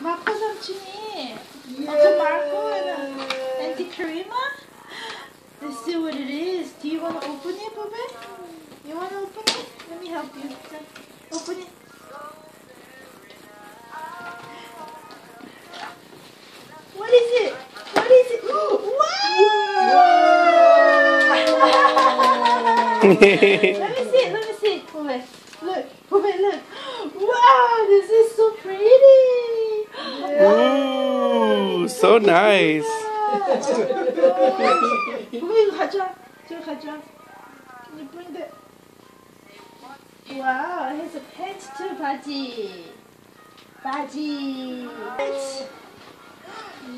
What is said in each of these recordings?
Marco Zamcini. Yeah. Uncle Marco and Auntie Karima. Let's see what it is. Do you want to open it, Bubba? You want to open it? Let me help you. Open it. What is it? What is it? Ooh, wow! Let me so nice. Wait, Raja. Raja. Can you bring the... Wow, it has a pet too, Baji. Baji. Pet.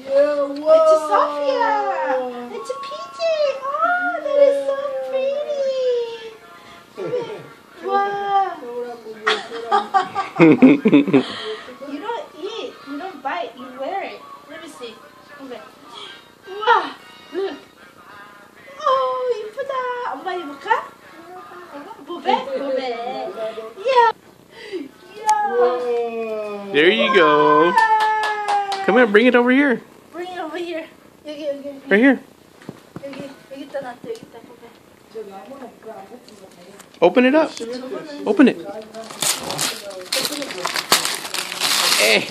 Yeah, whoa. It's a Sophia. It's a Peachy. Oh, that is so pretty. wow. Yeah. There you go. Come here, bring it over here. Bring it over here. Right here. Open it up. Open it. Hey.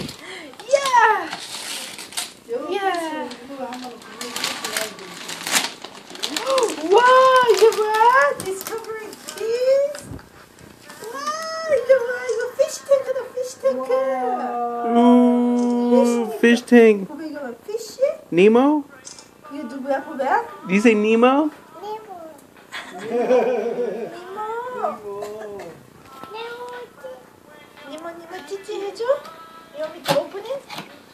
Yeah. Yeah. Wow, God, he's covering keys. Wow, your eyes, a fish tank and a fish tank. Ooh, fish tank. Fish tank. Fish Nemo? You do that for that? Do you say Nemo? Nemo. Nemo. Nemo, Nemo, Nemo, Titi, 해줘? You want me to open it?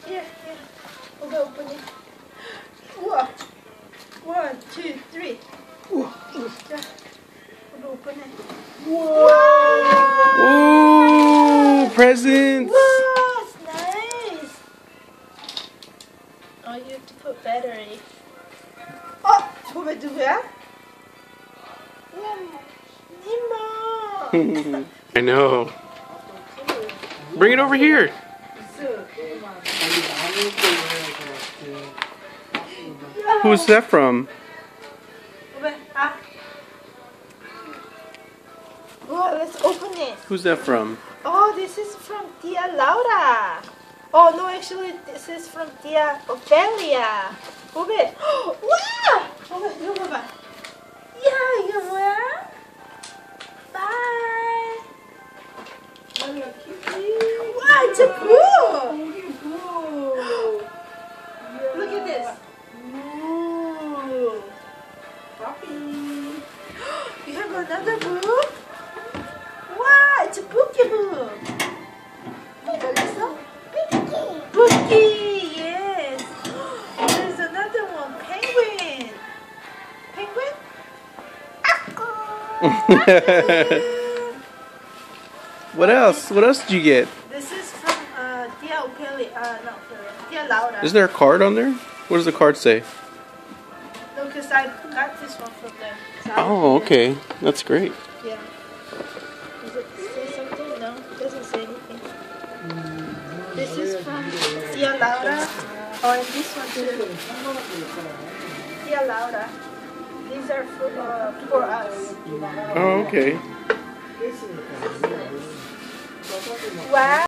Here, here. We'll open it. One, two, three. Ooh. Ooh. Whoa! Whoa! Presents! Whoa, nice! Oh, you have to put battery. Oh, tu veux du verre? Nemo! I know. Bring it over here. Who's that from? Whoa! let's open it. Who's that from? Oh, this is from Tia Laura. Oh, no, actually, this is from Tia Ophelia. Move it. wow! Move it. Yeah, you will. Bye. Wow, it's a blue. Look at this. You have another book? what else? What else did you get? This is from uh, Tia Opeli, uh, no, Tia Laura. Is there a card on there? What does the card say? No, because I got this one from them. So Oh, okay. That's great. Yeah. This is from Tia Laura. Oh, and this one too. Tia Laura. These are for, uh, for us. Oh, okay. Wow.